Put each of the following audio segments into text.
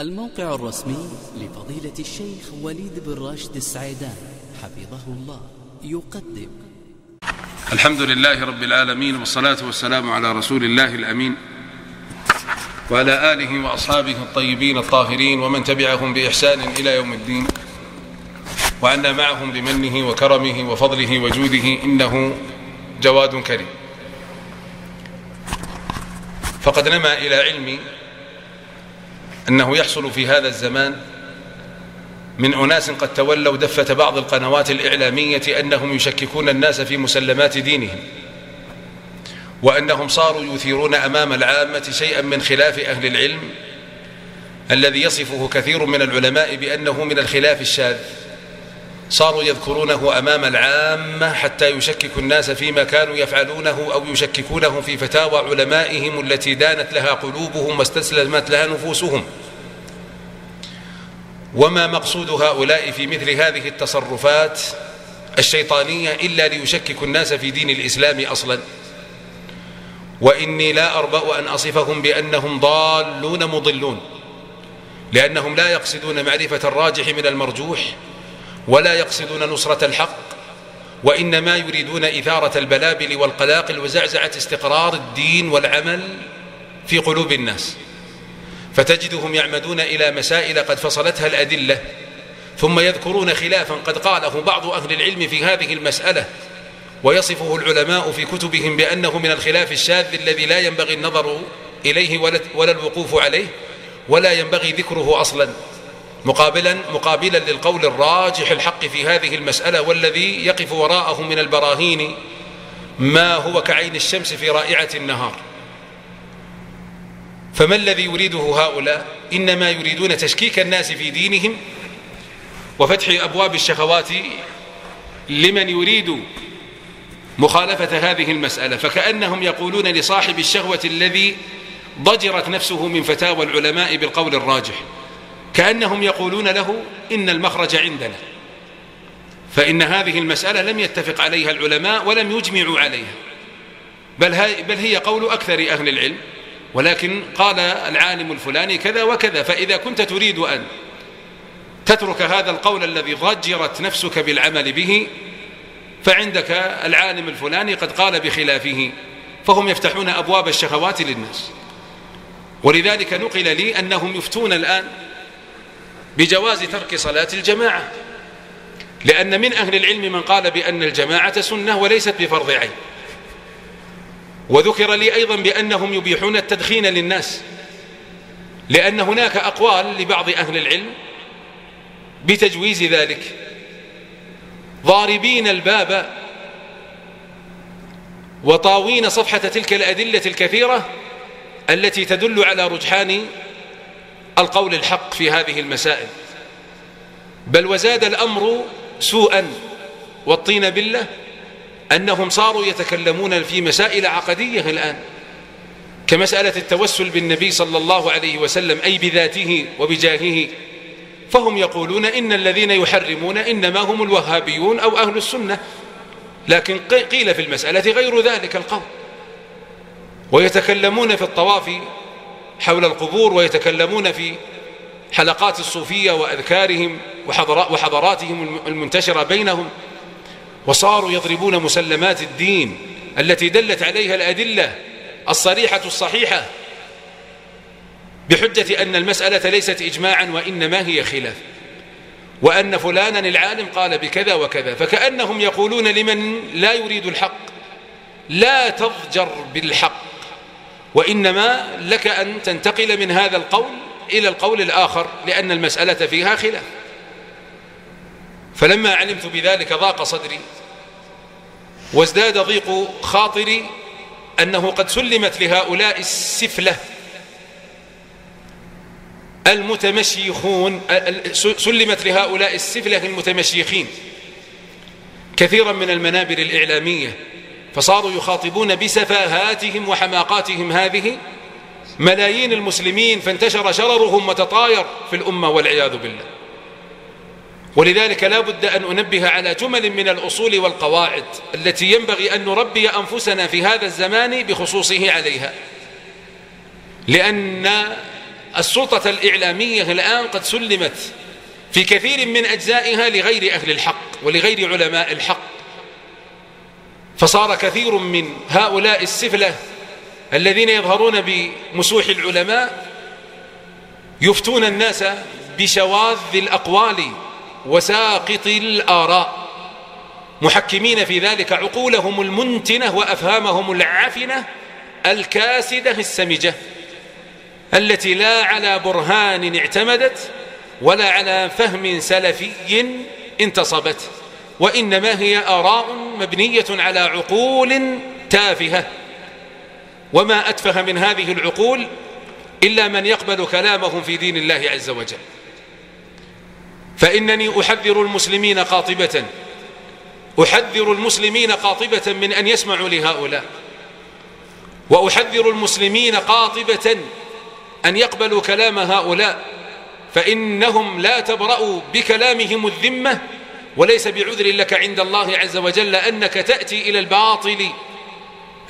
الموقع الرسمي لفضيلة الشيخ وليد بن راشد السعيدان حفظه الله يقدم. الحمد لله رب العالمين والصلاة والسلام على رسول الله الأمين وعلى آله وأصحابه الطيبين الطاهرين ومن تبعهم بإحسان إلى يوم الدين وعنا معهم بمنه وكرمه وفضله وجوده إنه جواد كريم. فقد نما إلى علمي أنه يحصل في هذا الزمان من أناس قد تولوا دفة بعض القنوات الإعلامية أنهم يشككون الناس في مسلمات دينهم وأنهم صاروا يثيرون أمام العامة شيئا من خلاف أهل العلم الذي يصفه كثير من العلماء بأنه من الخلاف الشاذ. صاروا يذكرونه أمام العامة حتى يشكك الناس فيما كانوا يفعلونه أو يشككونه في فتاوى علمائهم التي دانت لها قلوبهم واستسلمت لها نفوسهم. وما مقصود هؤلاء في مثل هذه التصرفات الشيطانية إلا ليشككوا الناس في دين الإسلام أصلا. وإني لا أربأ أن أصفهم بأنهم ضالون مضلون لأنهم لا يقصدون معرفة الراجح من المرجوح ولا يقصدون نصرة الحق وإنما يريدون إثارة البلابل والقلاقل وزعزعة استقرار الدين والعمل في قلوب الناس. فتجدهم يعمدون إلى مسائل قد فصلتها الأدلة ثم يذكرون خلافا قد قاله بعض أهل العلم في هذه المسألة. ويصفه العلماء في كتبهم بأنه من الخلاف الشاذ الذي لا ينبغي النظر إليه ولا الوقوف عليه ولا ينبغي ذكره أصلا. مقابلا مقابلا للقول الراجح الحق في هذه المسألة والذي يقف وراءه من البراهين ما هو كعين الشمس في رائعة النهار. فما الذي يريده هؤلاء؟ إنما يريدون تشكيك الناس في دينهم وفتح أبواب الشهوات لمن يريد مخالفة هذه المسألة. فكأنهم يقولون لصاحب الشهوة الذي ضجرت نفسه من فتاوى العلماء بالقول الراجح. كأنهم يقولون له إن المخرج عندنا. فإن هذه المسألة لم يتفق عليها العلماء ولم يجمعوا عليها. بل, بل هي قول أكثر أهل العلم. ولكن قال العالم الفلاني كذا وكذا فإذا كنت تريد أن تترك هذا القول الذي ضجرت نفسك بالعمل به فعندك العالم الفلاني قد قال بخلافه فهم يفتحون أبواب الشهوات للناس. ولذلك نقل لي أنهم يفتون الآن بجواز ترك صلاة الجماعة. لأن من أهل العلم من قال بأن الجماعة سنة وليست بفرض عين. وذكر لي أيضا بأنهم يبيحون التدخين للناس. لأن هناك أقوال لبعض أهل العلم بتجويز ذلك. ضاربين الباب وطاوين صفحة تلك الأدلة الكثيرة التي تدل على رجحان القول الحق في هذه المسائل. بل وزاد الأمر سوءا والطين بالله أنهم صاروا يتكلمون في مسائل عقدية الآن كمسألة التوسل بالنبي صلى الله عليه وسلم أي بذاته وبجاهه. فهم يقولون إن الذين يحرمون إنما هم الوهابيون أو أهل السنة. لكن قيل في المسألة غير ذلك القول. ويتكلمون في الطواف حول القبور ويتكلمون في حلقات الصوفية وأذكارهم وحضراتهم المنتشرة بينهم وصاروا يضربون مسلمات الدين التي دلت عليها الأدلة الصريحة الصحيحة بحجة أن المسألة ليست إجماعا وإنما هي خلاف. وأن فلانا العالم قال بكذا وكذا فكأنهم يقولون لمن لا يريد الحق لا تضجر بالحق. وإنما لك أن تنتقل من هذا القول إلى القول الآخر لأن المسألة فيها خلاف. فلما علمت بذلك ضاق صدري وازداد ضيق خاطري أنه قد سلمت لهؤلاء السفلة المتمشيخون سلمت لهؤلاء السفلة المتمشيخين كثيرا من المنابر الإعلامية. فصاروا يخاطبون بسفاهاتهم وحماقاتهم هذه. ملايين المسلمين فانتشر شررهم وتطاير في الأمة والعياذ بالله. ولذلك لا بد أن أنبه على جمل من الأصول والقواعد التي ينبغي أن نربي أنفسنا في هذا الزمان بخصوصه عليها. لأن السلطة الإعلامية الآن قد سلمت في كثير من أجزائها لغير أهل الحق ولغير علماء الحق. فصار كثير من هؤلاء السفلة الذين يظهرون بمسوح العلماء يفتون الناس بشواذ الأقوال وساقط الآراء محكمين في ذلك عقولهم المنتنة وأفهامهم العفنة الكاسدة السمجة التي لا على برهان اعتمدت ولا على فهم سلفي انتصبت. وإنما هي آراء مبنية على عقول تافهة. وما أتفه من هذه العقول إلا من يقبل كلامهم في دين الله عز وجل. فإنني أحذر المسلمين قاطبة أحذر المسلمين قاطبة من أن يسمعوا لهؤلاء. وأحذر المسلمين قاطبة أن يقبلوا كلام هؤلاء. فإنهم لا تبرأ بكلامهم الذمة وليس بعذر لك عند الله عز وجل أنك تأتي إلى الباطل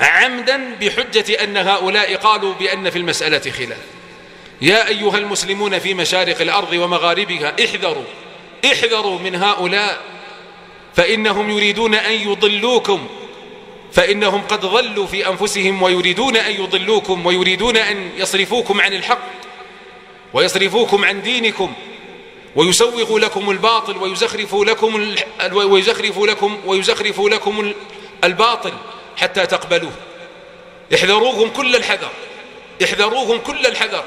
عمدا بحجة أن هؤلاء قالوا بأن في المسألة خلاف. يا أيها المسلمون في مشارق الأرض ومغاربها احذروا احذروا من هؤلاء فإنهم يريدون أن يضلوكم فإنهم قد ضلوا في أنفسهم ويريدون أن يضلوكم ويريدون أن يصرفوكم عن الحق ويصرفوكم عن دينكم. ويسوغوا لكم الباطل ويزخرفوا لكم ويزخرفوا لكم ويزخرفوا لكم الباطل حتى تقبلوه. احذروهم كل الحذر. احذروهم كل الحذر.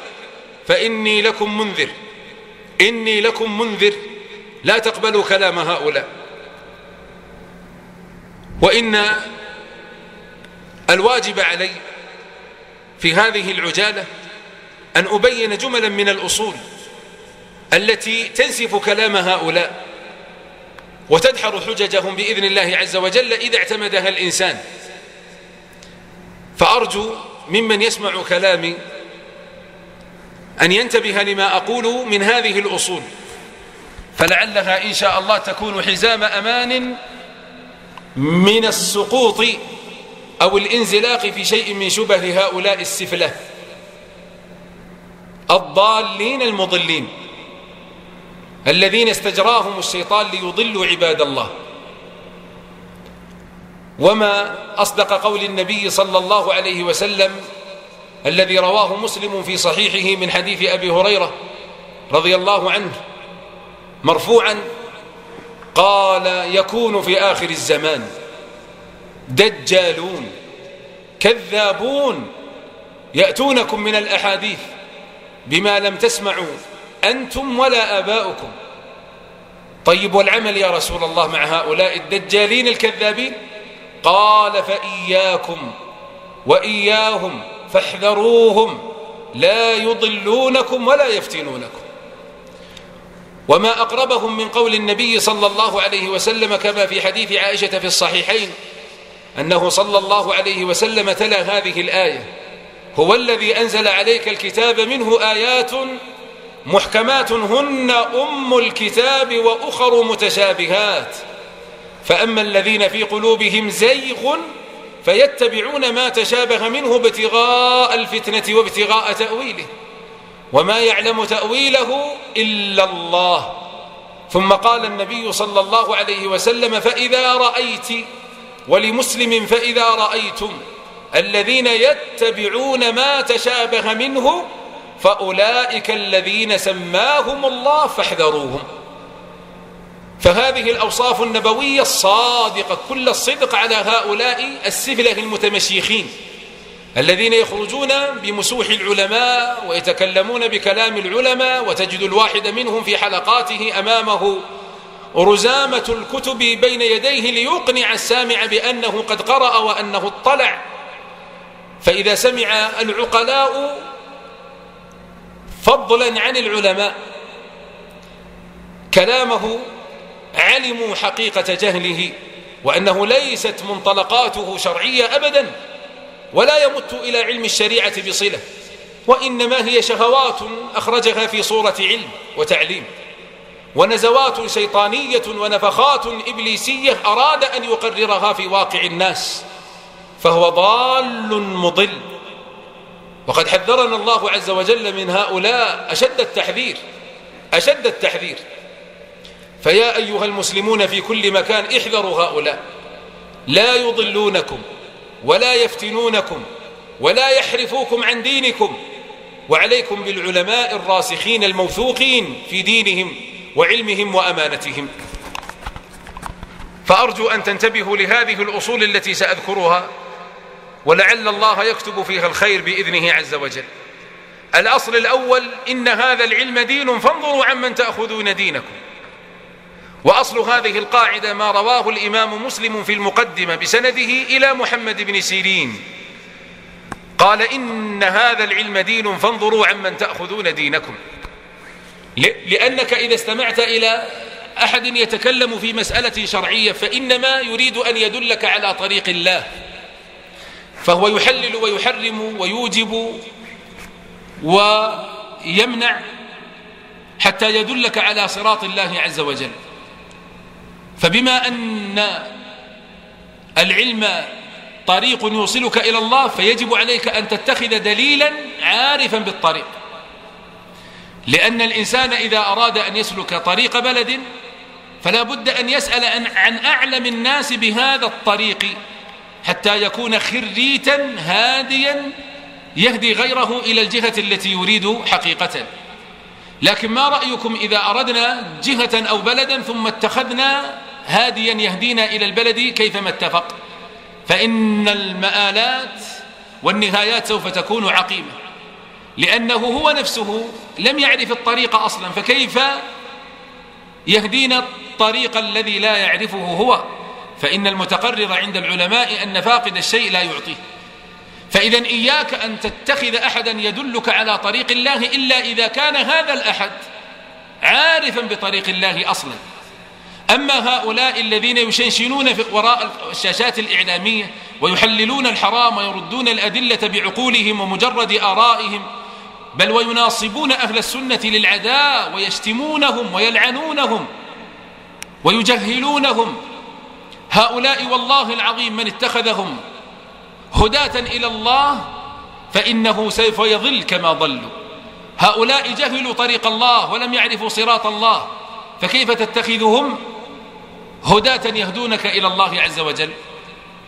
فإني لكم منذر. إني لكم منذر. لا تقبلوا كلام هؤلاء. وإن الواجب علي في هذه العجالة أن أبين جملا من الأصول. التي تنسف كلام هؤلاء وتدحر حججهم بإذن الله عز وجل إذا اعتمدها الإنسان. فأرجو ممن يسمع كلامي أن ينتبه لما أقول من هذه الأصول فلعلها إن شاء الله تكون حزام أمان من السقوط أو الانزلاق في شيء من شبه هؤلاء السفلة الضالين المضلين. الذين استجراهم الشيطان ليضلوا عباد الله. وما أصدق قول النبي صلى الله عليه وسلم الذي رواه مسلم في صحيحه من حديث أبي هريرة رضي الله عنه مرفوعا قال يكون في آخر الزمان دجالون كذابون يأتونكم من الأحاديث بما لم تسمعوا أنتم ولا آباؤكم. طيب والعمل يا رسول الله مع هؤلاء الدجالين الكذابين؟ قال فإياكم وإياهم فاحذروهم لا يضلونكم ولا يفتنونكم. وما أقربهم من قول النبي صلى الله عليه وسلم كما في حديث عائشة في الصحيحين أنه صلى الله عليه وسلم تلا هذه الآية هو الذي أنزل عليك الكتاب منه آيات محكمات هن أم الكتاب وأخر متشابهات. فأما الذين في قلوبهم زيغ فيتبعون ما تشابه منه ابتغاء الفتنة وابتغاء تأويله. وما يعلم تأويله إلا الله. ثم قال النبي صلى الله عليه وسلم فإذا رأيت ولمسلم فإذا رأيتم الذين يتبعون ما تشابه منه فأولئك الذين سماهم الله فاحذروهم. فهذه الأوصاف النبوية الصادقة كل الصدق على هؤلاء السفلة المتمشيخين الذين يخرجون بمسوح العلماء ويتكلمون بكلام العلماء وتجد الواحد منهم في حلقاته أمامه رزامة الكتب بين يديه ليقنع السامع بأنه قد قرأ وأنه اطلع. فإذا سمع العقلاء فضلا عن العلماء. كلامه علموا حقيقة جهله وأنه ليست منطلقاته شرعية أبدا ولا يمت إلى علم الشريعة بصلة وإنما هي شهوات أخرجها في صورة علم وتعليم. ونزوات شيطانية ونفخات إبليسية أراد أن يقررها في واقع الناس فهو ضال مضل. وقد حذرنا الله عز وجل من هؤلاء أشد التحذير أشد التحذير. فيا أيها المسلمون في كل مكان احذروا هؤلاء. لا يضلونكم ولا يفتنونكم ولا يحرفوكم عن دينكم وعليكم بالعلماء الراسخين الموثوقين في دينهم وعلمهم وأمانتهم. فأرجو أن تنتبهوا لهذه الأصول التي سأذكرها. ولعل الله يكتب فيها الخير بإذنه عز وجل. الأصل الأول إن هذا العلم دين فانظروا عمن تأخذون دينكم. وأصل هذه القاعدة ما رواه الإمام مسلم في المقدمة بسنده إلى محمد بن سيرين. قال إن هذا العلم دين فانظروا عمن تأخذون دينكم. لأنك إذا استمعت إلى أحد يتكلم في مسألة شرعية فإنما يريد أن يدلك على طريق الله. فهو يحلل ويحرم ويوجب ويمنع حتى يدلك على صراط الله عز وجل. فبما أن العلم طريق يوصلك إلى الله فيجب عليك أن تتخذ دليلا عارفا بالطريق. لأن الإنسان إذا أراد أن يسلك طريق بلد فلا بد أن يسأل عن أعلم الناس بهذا الطريق. حتى يكون خريتا هاديا يهدي غيره إلى الجهة التي يريد حقيقة. لكن ما رأيكم إذا أردنا جهة أو بلدا ثم اتخذنا هاديا يهدينا إلى البلد كيفما اتفق؟ فإن المآلات والنهايات سوف تكون عقيمة لأنه هو نفسه لم يعرف الطريق أصلا فكيف يهدينا الطريق الذي لا يعرفه هو؟ فإن المتقرر عند العلماء أن فاقد الشيء لا يعطيه. فإذا إياك أن تتخذ أحدا يدلك على طريق الله إلا إذا كان هذا الأحد عارفا بطريق الله أصلا. أما هؤلاء الذين يشنشنون وراء الشاشات الإعلامية ويحللون الحرام ويردون الأدلة بعقولهم ومجرد آرائهم بل ويناصبون أهل السنة للعداء ويشتمونهم ويلعنونهم ويجهلونهم هؤلاء والله العظيم من اتخذهم هداة إلى الله فإنه سوف يضل كما ضلوا. هؤلاء جهلوا طريق الله ولم يعرفوا صراط الله فكيف تتخذهم هداة يهدونك إلى الله عز وجل؟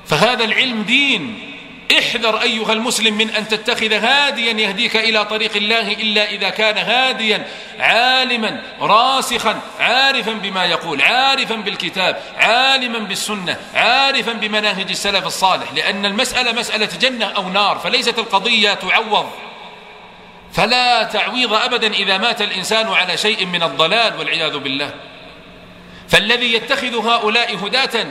فهذا العلم دين. احذر أيها المسلم من أن تتخذ هاديا يهديك إلى طريق الله إلا إذا كان هاديا عالما راسخا عارفا بما يقول عارفا بالكتاب عالما بالسنة عارفا بمناهج السلف الصالح. لأن المسألة مسألة جنة أو نار فليست القضية تعوض. فلا تعويض أبدا إذا مات الإنسان على شيء من الضلال والعياذ بالله. فالذي يتخذ هؤلاء هداة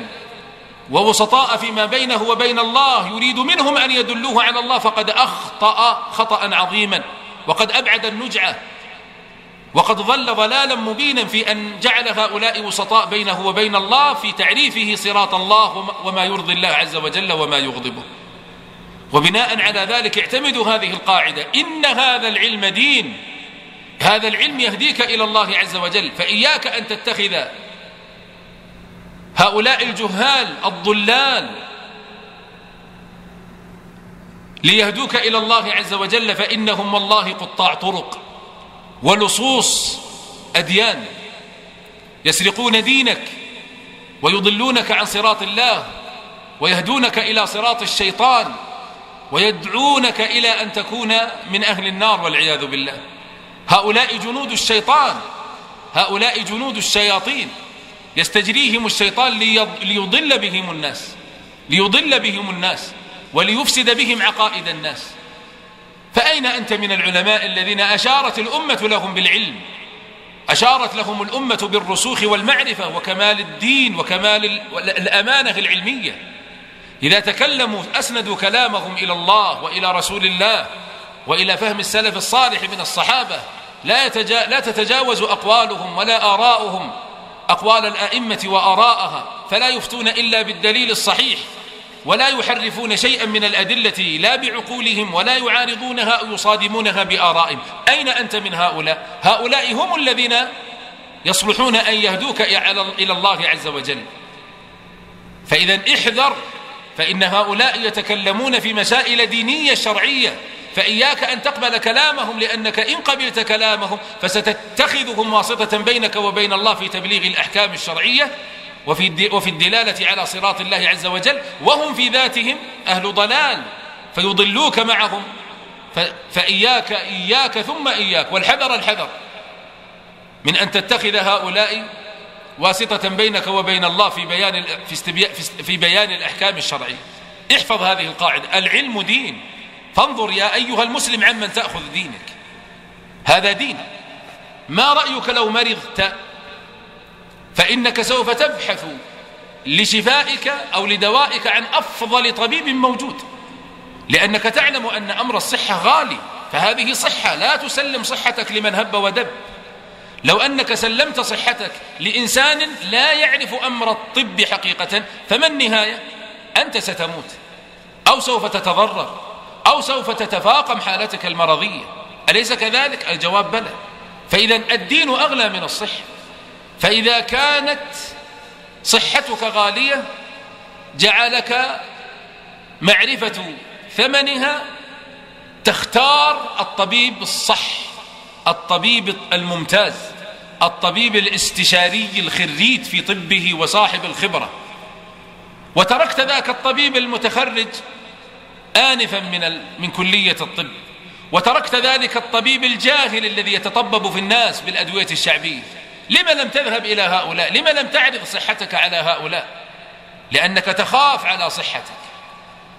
ووسطاء فيما بينه وبين الله يريد منهم أن يدلوه على الله فقد أخطأ خطأ عظيما وقد أبعد النجعة وقد ظل ضلالا مبينا في أن جعل هؤلاء وسطاء بينه وبين الله في تعريفه صراط الله وما يرضي الله عز وجل وما يغضبه. وبناء على ذلك اعتمدوا هذه القاعدة. إن هذا العلم دين. هذا العلم يهديك إلى الله عز وجل فإياك أن تتخذ هؤلاء الجهال الضلال ليهدوك إلى الله عز وجل فإنهم والله قطاع طرق ولصوص أديان. يسرقون دينك ويضلونك عن صراط الله ويهدونك إلى صراط الشيطان ويدعونك إلى أن تكون من أهل النار والعياذ بالله. هؤلاء جنود الشيطان هؤلاء جنود الشياطين. يستجريهم الشيطان ليضل بهم الناس ليضل بهم الناس وليفسد بهم عقائد الناس. فأين أنت من العلماء الذين أشارت الأمة لهم بالعلم؟ أشارت لهم الأمة بالرسوخ والمعرفة وكمال الدين وكمال الأمانة العلمية. إذا تكلموا أسندوا كلامهم إلى الله وإلى رسول الله وإلى فهم السلف الصالح من الصحابة. لا, لا تتجاوز أقوالهم ولا آراؤهم. أقوال الآئمة وأراءها فلا يفتون إلا بالدليل الصحيح ولا يحرفون شيئا من الأدلة لا بعقولهم ولا يعارضونها أو يصادمونها بآرائهم. أين أنت من هؤلاء؟ هؤلاء هم الذين يصلحون أن يهدوك إلى الله عز وجل. فإذا احذر فإن هؤلاء يتكلمون في مسائل دينية شرعية. فإياك أن تقبل كلامهم لأنك إن قبلت كلامهم فستتخذهم واسطة بينك وبين الله في تبليغ الأحكام الشرعية وفي وفي الدلالة على صراط الله عز وجل وهم في ذاتهم أهل ضلال فيضلوك معهم. فإياك إياك ثم إياك والحذر الحذر. من أن تتخذ هؤلاء واسطة بينك وبين الله في بيان في, في بيان الأحكام الشرعية. احفظ هذه القاعدة. العلم دين. فانظر يا أيها المسلم عمن تأخذ دينك. هذا دين. ما رأيك لو مرضت؟ فإنك سوف تبحث لشفائك أو لدوائك عن أفضل طبيب موجود. لأنك تعلم أن أمر الصحة غالي فهذه صحة. لا تسلم صحتك لمن هب ودب. لو أنك سلمت صحتك لإنسان لا يعرف أمر الطب حقيقة فما النهاية؟ أنت ستموت أو سوف تتضرر. أو سوف تتفاقم حالتك المرضية. أليس كذلك؟ الجواب بلى. فإذا الدين أغلى من الصحة. فإذا كانت صحتك غالية جعلك معرفة ثمنها تختار الطبيب الصح الطبيب الممتاز الطبيب الاستشاري الخريج في طبه وصاحب الخبرة. وتركت ذاك الطبيب المتخرج آنفا من, من كلية الطب. وتركت ذلك الطبيب الجاهل الذي يتطبب في الناس بالأدوية الشعبية. لما لم تذهب إلى هؤلاء؟ لما لم تعرض صحتك على هؤلاء؟ لأنك تخاف على صحتك.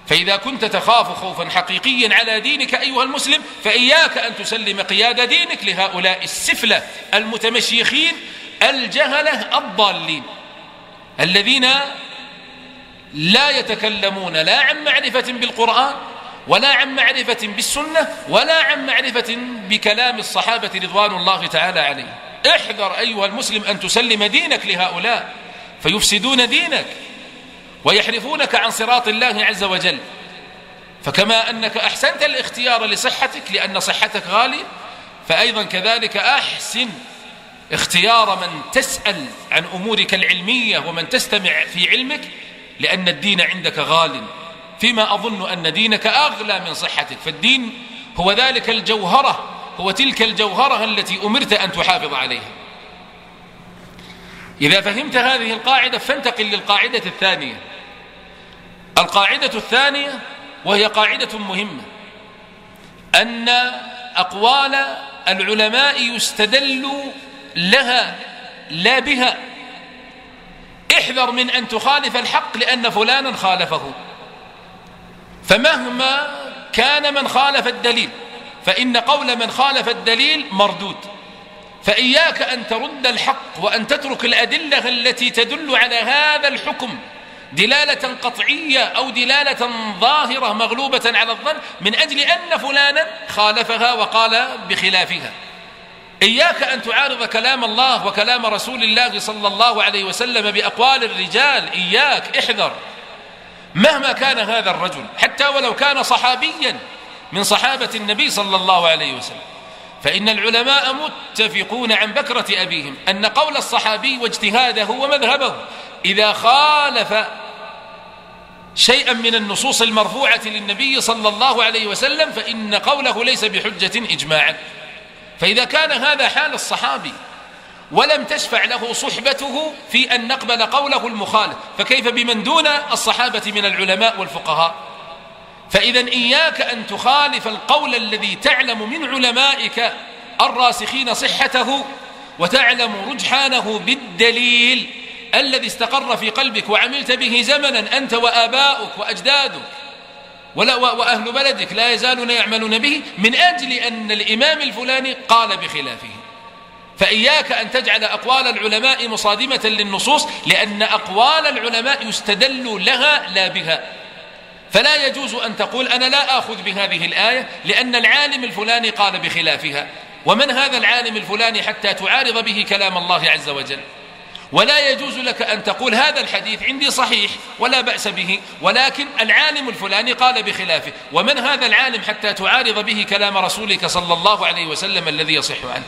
فإذا كنت تخاف خوفا حقيقيا على دينك أيها المسلم فإياك أن تسلم قيادة دينك لهؤلاء السفلة المتمشيخين الجهلة الضالين الذين لا يتكلمون لا عن معرفة بالقرآن ولا عن معرفة بالسنة ولا عن معرفة بكلام الصحابة رضوان الله تعالى عليهم. احذر أيها المسلم أن تسلم دينك لهؤلاء فيفسدون دينك ويحرفونك عن صراط الله عز وجل. فكما أنك أحسنت الاختيار لصحتك لأن صحتك غالية فأيضا كذلك أحسن اختيار من تسأل عن أمورك العلمية ومن تستمع في علمك لأن الدين عندك غال. فيما أظن أن دينك أغلى من صحتك. فالدين هو ذلك الجوهرة هو تلك الجوهرة التي أمرت أن تحافظ عليها. إذا فهمت هذه القاعدة فانتقل للقاعدة الثانية. القاعدة الثانية وهي قاعدة مهمة. أن أقوال العلماء يستدل لها لا بها. احذر من أن تخالف الحق لأن فلانا خالفه. فمهما كان من خالف الدليل فإن قول من خالف الدليل مردود. فإياك أن ترد الحق وأن تترك الأدلة التي تدل على هذا الحكم دلالة قطعية أو دلالة ظاهرة مغلوبة على الظن من أجل أن فلانا خالفها وقال بخلافها. إياك أن تعارض كلام الله وكلام رسول الله صلى الله عليه وسلم بأقوال الرجال. إياك احذر. مهما كان هذا الرجل حتى ولو كان صحابيا من صحابة النبي صلى الله عليه وسلم. فإن العلماء متفقون عن بكرة أبيهم أن قول الصحابي واجتهاده ومذهبه إذا خالف شيئا من النصوص المرفوعة للنبي صلى الله عليه وسلم فإن قوله ليس بحجة إجماعا. فإذا كان هذا حال الصحابي ولم تشفع له صحبته في أن نقبل قوله المخالف فكيف بمن دون الصحابة من العلماء والفقهاء؟ فإذا إياك أن تخالف القول الذي تعلم من علمائك الراسخين صحته وتعلم رجحانه بالدليل الذي استقر في قلبك وعملت به زمنا أنت وآباؤك وأجدادك. ولا وأهل بلدك لا يزالون يعملون به من أجل أن الإمام الفلاني قال بخلافه. فإياك أن تجعل أقوال العلماء مصادمة للنصوص لأن أقوال العلماء يستدل لها لا بها. فلا يجوز أن تقول أنا لا آخذ بهذه الآية لأن العالم الفلاني قال بخلافها. ومن هذا العالم الفلاني حتى تعارض به كلام الله عز وجل؟ ولا يجوز لك أن تقول هذا الحديث عندي صحيح ولا بأس به ولكن العالم الفلاني قال بخلافه ومن هذا العالم حتى تعارض به كلام رسولك صلى الله عليه وسلم الذي يصح عنه؟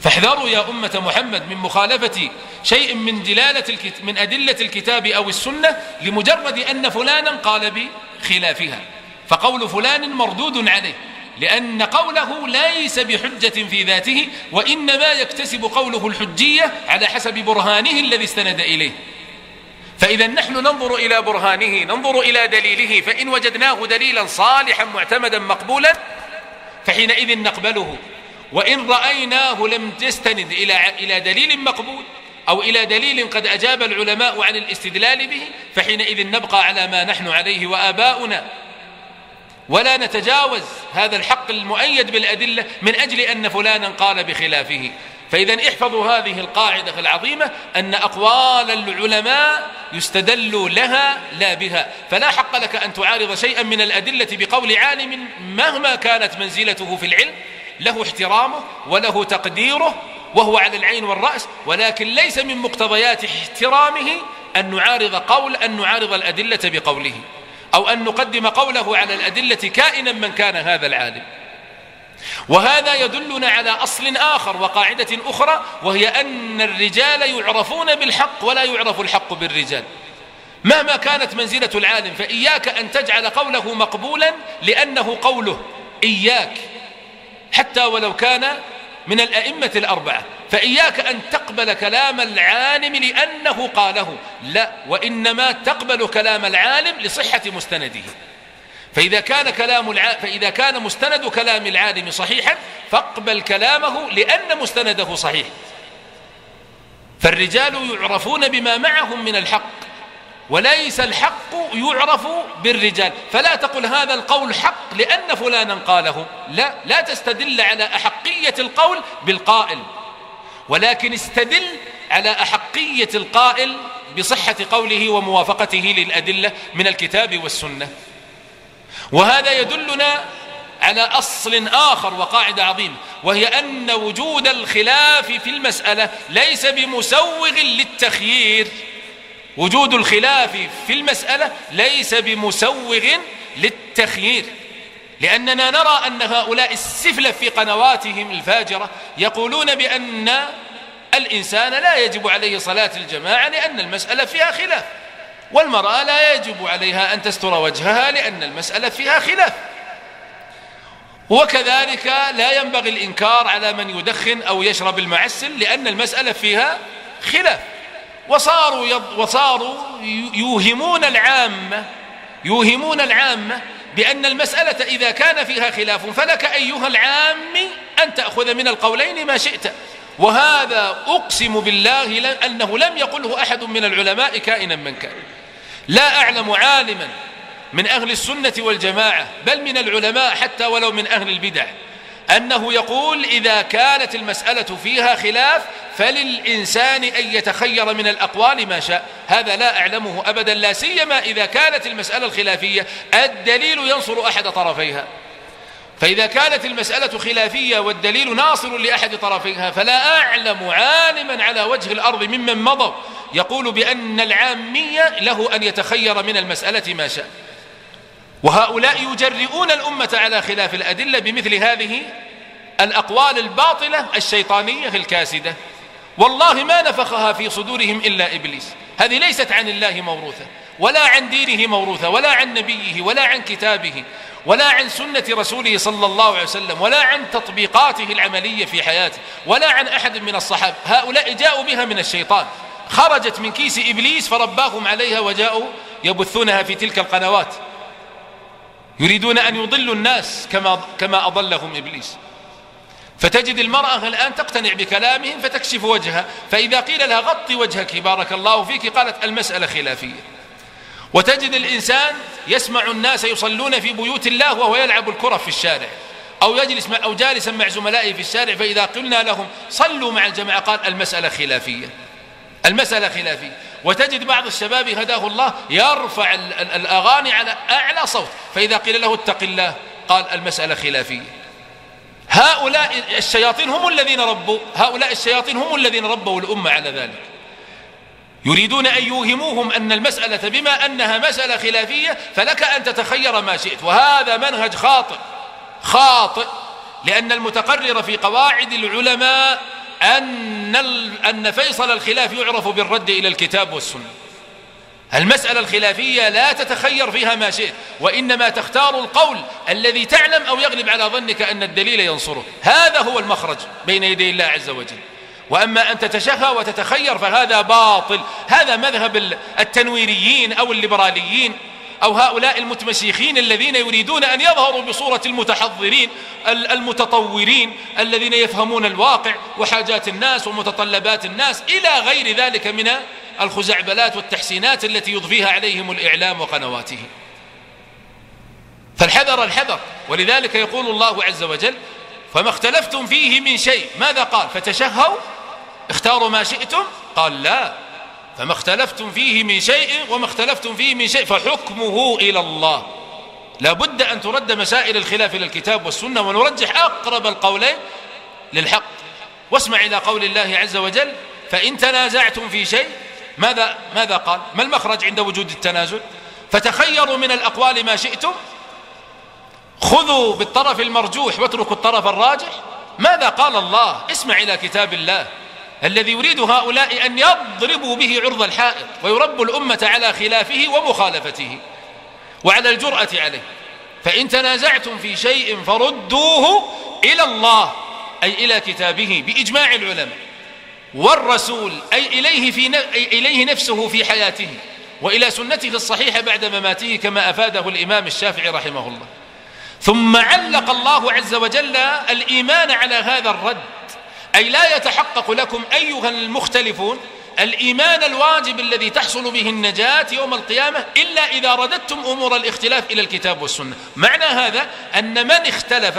فاحذروا يا أمة محمد من مخالفة شيء من دلالة الكت... من أدلة الكتاب أو السنة لمجرد أن فلانا قال بخلافها فقول فلان مردود عليه. لأن قوله ليس بحجة في ذاته وإنما يكتسب قوله الحجية على حسب برهانه الذي استند إليه. فإذا نحن ننظر إلى برهانه ننظر إلى دليله فإن وجدناه دليلا صالحا معتمدا مقبولا فحينئذ نقبله. وإن رأيناه لم تستند إلى إلى دليل مقبول أو إلى دليل قد أجاب العلماء عن الاستدلال به فحينئذ نبقى على ما نحن عليه وآباؤنا. ولا نتجاوز هذا الحق المؤيد بالأدلة من أجل أن فلانا قال بخلافه. فإذا احفظوا هذه القاعدة العظيمة أن أقوال العلماء يستدل لها لا بها. فلا حق لك أن تعارض شيئا من الأدلة بقول عالم مهما كانت منزلته في العلم له احترامه وله تقديره وهو على العين والرأس ولكن ليس من مقتضيات احترامه أن نعارض قول أن نعارض الأدلة بقوله. أو أن نقدم قوله على الأدلة كائنا من كان هذا العالم. وهذا يدلنا على أصل آخر وقاعدة أخرى وهي أن الرجال يعرفون بالحق ولا يعرف الحق بالرجال. مهما كانت منزلة العالم فإياك أن تجعل قوله مقبولا لأنه قوله إياك حتى ولو كان من الأئمة الأربعة. فإياك أن تقبل كلام العالم لأنه قاله. لا وإنما تقبل كلام العالم لصحة مستنده. فإذا كان كلام الع... فإذا كان مستند كلام العالم صحيحا فاقبل كلامه لأن مستنده صحيح. فالرجال يعرفون بما معهم من الحق وليس الحق يعرف بالرجال. فلا تقل هذا القول حق لأن فلانا قاله. لا لا تستدل على أحقية القول بالقائل. ولكن استدل على أحقية القائل بصحة قوله وموافقته للأدلة من الكتاب والسنة. وهذا يدلنا على أصل آخر وقاعدة عظيمة وهي أن وجود الخلاف في المسألة ليس بمسوغ للتخيير. وجود الخلاف في المسألة ليس بمسوغ للتخيير. لأننا نرى أن هؤلاء السفلة في قنواتهم الفاجرة يقولون بأن الإنسان لا يجب عليه صلاة الجماعة لأن المسألة فيها خلاف والمرأة لا يجب عليها أن تستر وجهها لأن المسألة فيها خلاف. وكذلك لا ينبغي الإنكار على من يدخن أو يشرب المعسل لأن المسألة فيها خلاف. وصاروا, وصاروا يوهمون العامة يوهمون العامة بأن المسألة إذا كان فيها خلاف فلك أيها العام أن تأخذ من القولين ما شئت. وهذا أقسم بالله أنه لم يقله أحد من العلماء كائنا من كان. لا أعلم عالما من أهل السنة والجماعة بل من العلماء حتى ولو من أهل البدع أنه يقول إذا كانت المسألة فيها خلاف فللإنسان أن يتخير من الأقوال ما شاء. هذا لا أعلمه أبدا لا سيما إذا كانت المسألة الخلافية. الدليل ينصر أحد طرفيها. فإذا كانت المسألة خلافية والدليل ناصر لأحد طرفيها فلا أعلم عالما على وجه الأرض ممن مضوا يقول بأن العامية له أن يتخير من المسألة ما شاء. وهؤلاء يجرئون الأمة على خلاف الأدلة بمثل هذه الأقوال الباطلة الشيطانية الكاسدة. والله ما نفخها في صدورهم إلا إبليس. هذه ليست عن الله موروثة ولا عن دينه موروثة ولا عن نبيه ولا عن كتابه ولا عن سنة رسوله صلى الله عليه وسلم ولا عن تطبيقاته العملية في حياته ولا عن أحد من الصحابة. هؤلاء جاءوا بها من الشيطان. خرجت من كيس إبليس فرباهم عليها وجاءوا يبثونها في تلك القنوات. يريدون أن يضلوا الناس كما, كما أضلهم إبليس. فتجد المرأة الآن تقتنع بكلامهم فتكشف وجهها فإذا قيل لها غطي وجهك بارك الله فيك قالت المسألة خلافية. وتجد الإنسان يسمع الناس يصلون في بيوت الله وهو يلعب الكرة في الشارع أو يجلس أو جالسا مع زملائه في الشارع فإذا قلنا لهم صلوا مع الجماعة قال المسألة خلافية. المسألة خلافية. وتجد بعض الشباب هداه الله يرفع الأغاني على أعلى صوت. فإذا قيل له اتق الله قال المسألة خلافية. هؤلاء الشياطين هم الذين ربوا هؤلاء الشياطين هم الذين ربوا الأمة على ذلك. يريدون أن يوهموهم أن المسألة بما أنها مسألة خلافية فلك أن تتخير ما شئت. وهذا منهج خاطئ خاطئ لأن المتقرر في قواعد العلماء أن, أن فيصل الخلاف يعرف بالرد إلى الكتاب والسنة. المسألة الخلافية لا تتخير فيها ما شئت وإنما تختار القول الذي تعلم أو يغلب على ظنك أن الدليل ينصره هذا هو المخرج بين يدي الله عز وجل. وأما أن تتشهى وتتخير فهذا باطل. هذا مذهب التنويريين أو الليبراليين. أو هؤلاء المتمسيخين الذين يريدون أن يظهروا بصورة المتحضرين المتطورين الذين يفهمون الواقع وحاجات الناس ومتطلبات الناس إلى غير ذلك من الخزعبلات والتحسينات التي يضفيها عليهم الإعلام وقنواته. فالحذر الحذر. ولذلك يقول الله عز وجل فما اختلفتم فيه من شيء. ماذا قال؟ فتشهوا اختاروا ما شئتم. قال لا. فما اختلفتم فيه من شيء وما اختلفتم فيه من شيء فحكمه إلى الله. لابد أن ترد مسائل الخلاف إلى الكتاب والسنة ونرجح أقرب القولين للحق. واسمع إلى قول الله عز وجل فإن تنازعتم في شيء ماذا, ماذا قال؟ ما المخرج عند وجود التنازل؟ فتخيروا من الأقوال ما شئتم خذوا بالطرف المرجوح واتركوا الطرف الراجح. ماذا قال الله؟ اسمع إلى كتاب الله. الذي يريد هؤلاء أن يضربوا به عرض الحائط ويربوا الأمة على خلافه ومخالفته وعلى الجرأة عليه. فإن تنازعتم في شيء فردوه إلى الله أي إلى كتابه بإجماع العلماء والرسول أي إليه, في أي إليه نفسه في حياته وإلى سنته الصحيحة بعد مماته كما أفاده الإمام الشافعي رحمه الله. ثم علق الله عز وجل الإيمان على هذا الرد أي لا يتحقق لكم أيها المختلفون الإيمان الواجب الذي تحصل به النجاة يوم القيامة إلا إذا رددتم أمور الاختلاف إلى الكتاب والسنة. معنى هذا أن من اختلف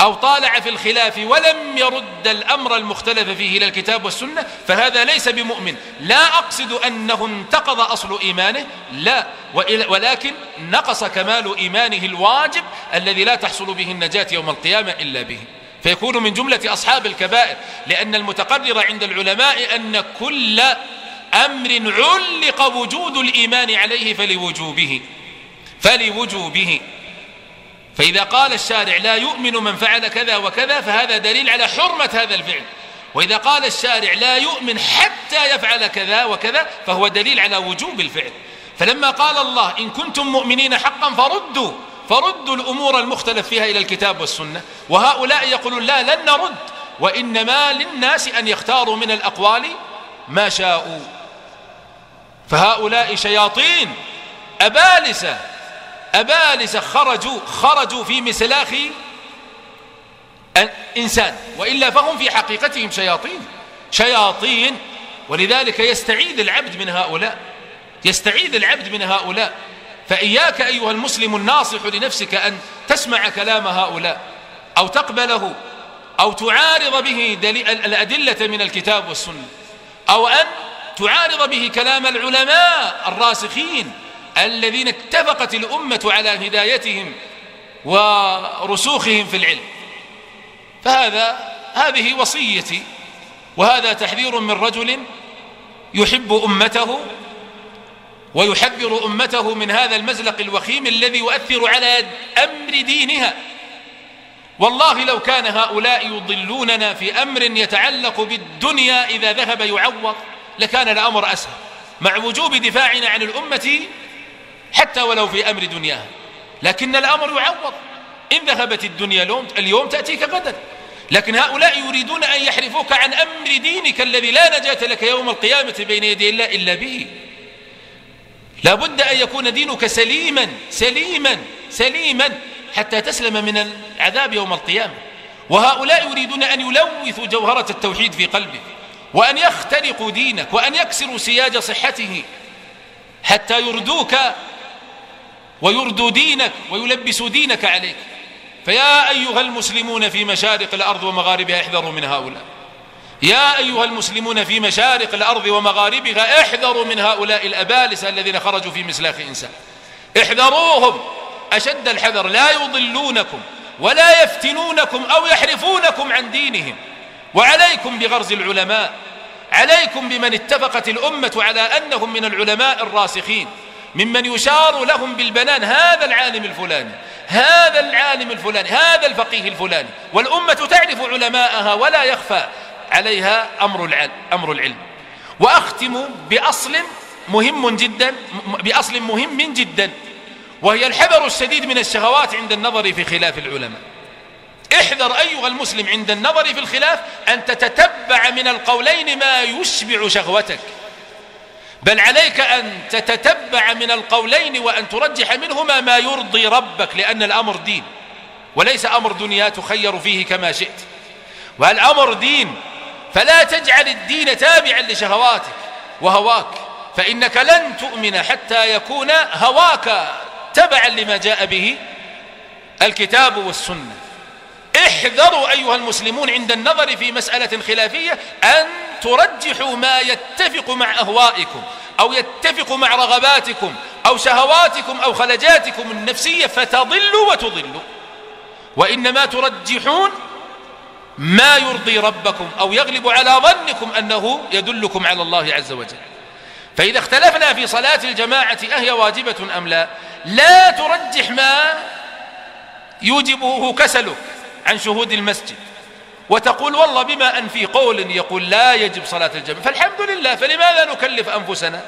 أو طالع في الخلاف ولم يرد الأمر المختلف فيه إلى الكتاب والسنة فهذا ليس بمؤمن. لا أقصد أنه انتقض أصل إيمانه لا. ولكن نقص كمال إيمانه الواجب الذي لا تحصل به النجاة يوم القيامة إلا به. فيكون من جملة أصحاب الكبائر لأن المتقرر عند العلماء أن كل أمر علق وجود الإيمان عليه فلوجوبه فلوجوبه. فإذا قال الشارع لا يؤمن من فعل كذا وكذا فهذا دليل على حرمة هذا الفعل. وإذا قال الشارع لا يؤمن حتى يفعل كذا وكذا فهو دليل على وجوب الفعل. فلما قال الله إن كنتم مؤمنين حقا فردوا. فردوا الأمور المختلف فيها إلى الكتاب والسنة. وهؤلاء يقولون لا لن نرد وإنما للناس أن يختاروا من الأقوال ما شاءوا. فهؤلاء شياطين أبالسة أبالسة خرجوا خرجوا في مسلاخ إنسان وإلا فهم في حقيقتهم شياطين. شياطين ولذلك يستعيذ العبد من هؤلاء يستعيذ العبد من هؤلاء. فإياك أيها المسلم الناصح لنفسك أن تسمع كلام هؤلاء أو تقبله أو تعارض به الأدلة من الكتاب والسنة أو أن تعارض به كلام العلماء الراسخين الذين اتفقت الأمة على هدايتهم ورسوخهم في العلم. فهذا هذه وصيتي وهذا تحذير من رجل يحب أمته ويحذر أمته من هذا المزلق الوخيم الذي يؤثر على أمر دينها. والله لو كان هؤلاء يضلوننا في أمر يتعلق بالدنيا إذا ذهب يعوض لكان الأمر أسهل مع وجوب دفاعنا عن الأمة حتى ولو في أمر دنياها. لكن الأمر يعوض. إن ذهبت الدنيا اليوم تأتيك غدا. لكن هؤلاء يريدون أن يحرفوك عن أمر دينك الذي لا نجاة لك يوم القيامة بين يدي الله إلا به. لا بد أن يكون دينك سليما سليما سليما حتى تسلم من العذاب يوم القيامة. وهؤلاء يريدون أن يلوثوا جوهرة التوحيد في قلبك وأن يخترقوا دينك وأن يكسروا سياج صحته حتى يردوك ويردوا دينك ويلبسوا دينك عليك. فيا أيها المسلمون في مشارق الأرض ومغاربها احذروا من هؤلاء. يا أيها المسلمون في مشارق الأرض ومغاربها احذروا من هؤلاء الأبالسة الذين خرجوا في مسلاخ إنسان. احذروهم. أشد الحذر. لا يضلونكم ولا يفتنونكم أو يحرفونكم عن دينهم. وعليكم بغرز العلماء. عليكم بمن اتفقت الأمة على أنهم من العلماء الراسخين. ممن يشار لهم بالبنان. هذا العالم الفلاني. هذا العالم الفلاني. هذا الفقيه الفلاني. والأمة تعرف علماءها ولا يخفى. عليها أمر العلم, أمر العلم. وأختم بأصل مهم جدا بأصل مهم جدا وهي الحذر الشديد من الشهوات عند النظر في خلاف العلماء. احذر أيها المسلم عند النظر في الخلاف أن تتتبع من القولين ما يشبع شهوتك. بل عليك أن تتتبع من القولين وأن ترجح منهما ما يرضي ربك لأن الأمر دين. وليس أمر دنيا تخير فيه كما شئت. والأمر دين فلا تجعل الدين تابعا لشهواتك وهواك فإنك لن تؤمن حتى يكون هواك تبعا لما جاء به الكتاب والسنة. احذروا أيها المسلمون عند النظر في مسألة خلافية أن ترجحوا ما يتفق مع أهوائكم أو يتفق مع رغباتكم أو شهواتكم أو خلجاتكم النفسية فتضلوا وتضلوا. وإنما ترجحون ما يرضي ربكم أو يغلب على ظنكم أنه يدلكم على الله عز وجل. فإذا اختلفنا في صلاة الجماعة أهي واجبة أم لا؟ لا ترجح ما يوجبه كسلك عن شهود المسجد. وتقول والله بما أن في قول يقول لا يجب صلاة الجماعة. فالحمد لله فلماذا نكلف أنفسنا؟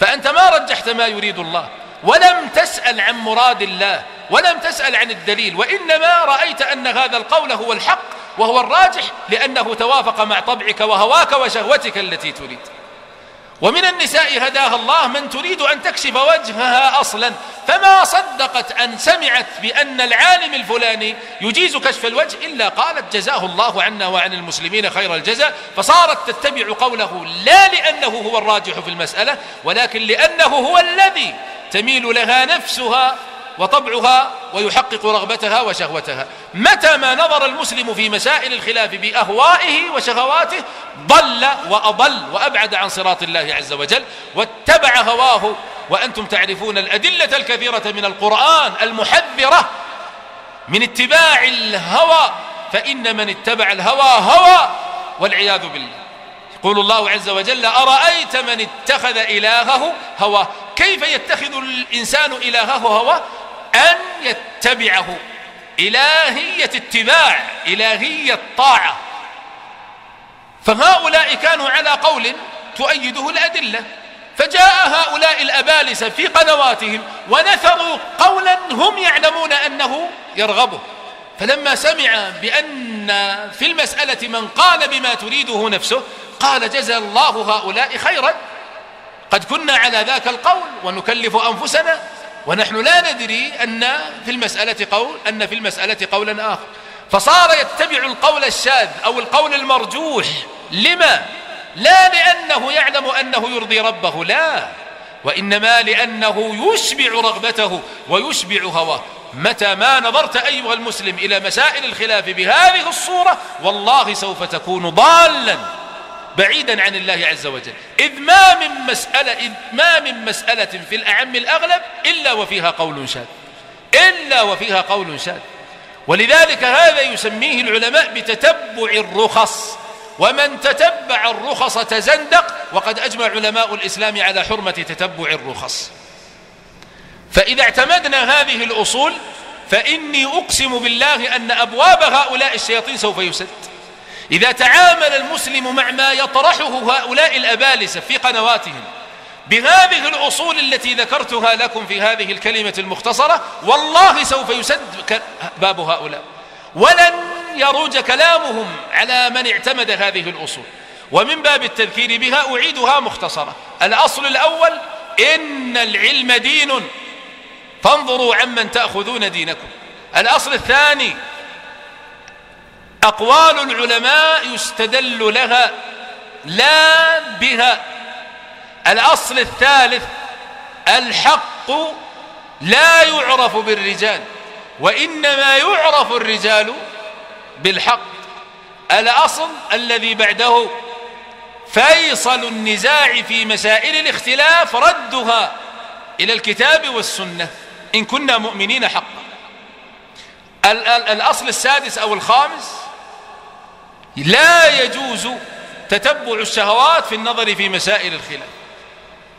فأنت ما رجحت ما يريد الله. ولم تسأل عن مراد الله ولم تسأل عن الدليل وإنما رأيت أن هذا القول هو الحق. وهو الراجح لأنه توافق مع طبعك وهواك وشهوتك التي تريد. ومن النساء هداها الله من تريد أن تكشف وجهها أصلا. فما صدقت أن سمعت بأن العالم الفلاني يجيز كشف الوجه إلا قالت جزاه الله عنا وعن المسلمين خير الجزاء. فصارت تتبع قوله لا لأنه هو الراجح في المسألة ولكن لأنه هو الذي تميل لها نفسها وطبعها ويحقق رغبتها وشهوتها. متى ما نظر المسلم في مسائل الخلاف بأهوائه وشهواته ضل وأضل وأبعد عن صراط الله عز وجل واتبع هواه. وأنتم تعرفون الأدلة الكثيرة من القرآن المحذرة من اتباع الهوى. فإن من اتبع الهوى هوى والعياذ بالله. يقول الله عز وجل أرأيت من اتخذ إلهه هوى؟ كيف يتخذ الإنسان إلهه هوى؟ أن يتبعه. إلهية اتباع إلهية طاعة فهؤلاء كانوا على قول تؤيده الأدلة. فجاء هؤلاء الأبالسة في قنواتهم ونثروا قولا هم يعلمون أنه يرغبه. فلما سمع بأن في المسألة من قال بما تريده نفسه قال جزى الله هؤلاء خيرا. قد كنا على ذاك القول ونكلف أنفسنا ونحن لا ندري أن في المسألة قول أن في المسألة قولا آخر. فصار يتبع القول الشاذ أو القول المرجوح. لما؟ لا لأنه يعلم أنه يرضي ربه لا. وإنما لأنه يشبع رغبته ويشبع هواه. متى ما نظرت أيها المسلم إلى مسائل الخلاف بهذه الصورة والله سوف تكون ضالا. بعيدا عن الله عز وجل. إذ ما من مسألة إذ ما من مسألة في الأعم الأغلب إلا وفيها قول شاذ. إلا وفيها قول شاذ. ولذلك هذا يسميه العلماء بتتبع الرخص. ومن تتبع الرخص تزندق. وقد أجمع علماء الإسلام على حرمة تتبع الرخص. فإذا اعتمدنا هذه الأصول فإني أقسم بالله أن أبواب هؤلاء الشياطين سوف يسد. إذا تعامل المسلم مع ما يطرحه هؤلاء الأبالسة في قنواتهم بهذه الأصول التي ذكرتها لكم في هذه الكلمة المختصرة والله سوف يسد باب هؤلاء. ولن يروج كلامهم على من اعتمد هذه الأصول. ومن باب التذكير بها أعيدها مختصرة. الأصل الأول إن العلم دين. فانظروا عمن تأخذون دينكم. الأصل الثاني أقوال العلماء يستدل لها لا بها. الأصل الثالث الحق لا يعرف بالرجال وإنما يعرف الرجال بالحق. الأصل الذي بعده فيصل النزاع في مسائل الاختلاف ردها إلى الكتاب والسنة إن كنا مؤمنين حقا. الأصل السادس أو الخامس لا يجوز تتبع الشهوات في النظر في مسائل الخلاف.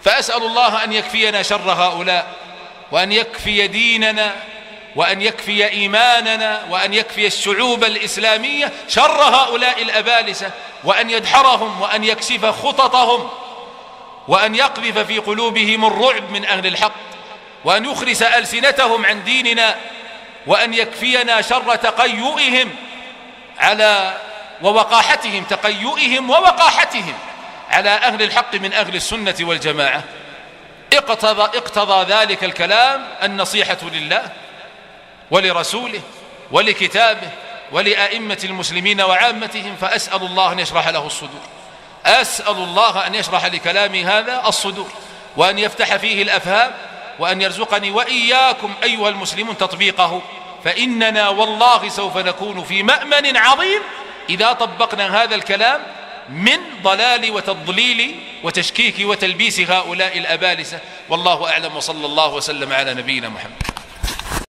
فأسأل الله أن يكفينا شر هؤلاء وأن يكفي ديننا وأن يكفي إيماننا وأن يكفي الشعوب الإسلامية شر هؤلاء الأبالسة وأن يدحرهم وأن يكشف خططهم وأن يقذف في قلوبهم الرعب من أهل الحق وأن يخرس ألسنتهم عن ديننا وأن يكفينا شر تقيؤهم على ووقاحتهم تقيؤهم ووقاحتهم على أهل الحق من أهل السنة والجماعة. اقتضى, اقتضى ذلك الكلام النصيحة لله ولرسوله ولكتابه ولأئمة المسلمين وعامتهم فأسأل الله أن يشرح له الصدور. أسأل الله أن يشرح لكلامي هذا الصدور وأن يفتح فيه الأفهام وأن يرزقني وإياكم أيها المسلمون تطبيقه. فإننا والله سوف نكون في مأمن عظيم إذا طبقنا هذا الكلام من ضلال وتضليل وتشكيك وتلبيس هؤلاء الأبالسة. والله أعلم وصلى الله وسلم على نبينا محمد.